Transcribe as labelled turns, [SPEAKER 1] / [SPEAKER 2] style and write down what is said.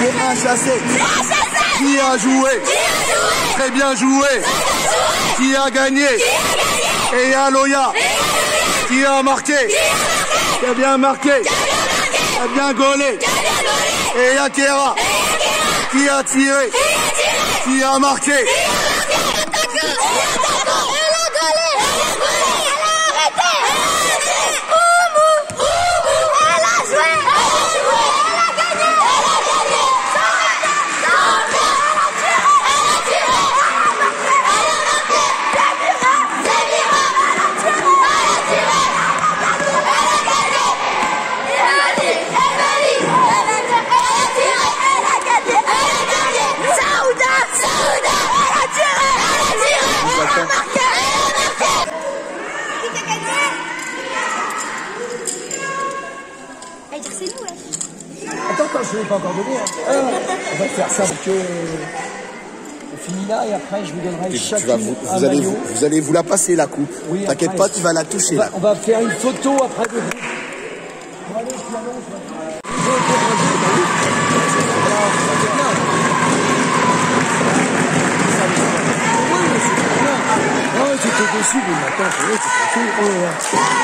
[SPEAKER 1] Bien chassé. Qui a joué Très bien joué. Qui a gagné Et Aloya. Qui a marqué Qui a bien marqué Qui a bien gaulé Et Yakera. Qui a tiré Qui a marqué
[SPEAKER 2] Pas encore donné. hein. on va faire ça euh, on finit là et après je vous donnerai
[SPEAKER 1] vas vous, vous allez vous, vous allez vous la passer la coupe.
[SPEAKER 2] Oui,
[SPEAKER 1] T'inquiète pas, tu vas la toucher.
[SPEAKER 2] On va,
[SPEAKER 1] là.
[SPEAKER 2] on va faire une photo après de c'est déçu, mais maintenant, tranquille.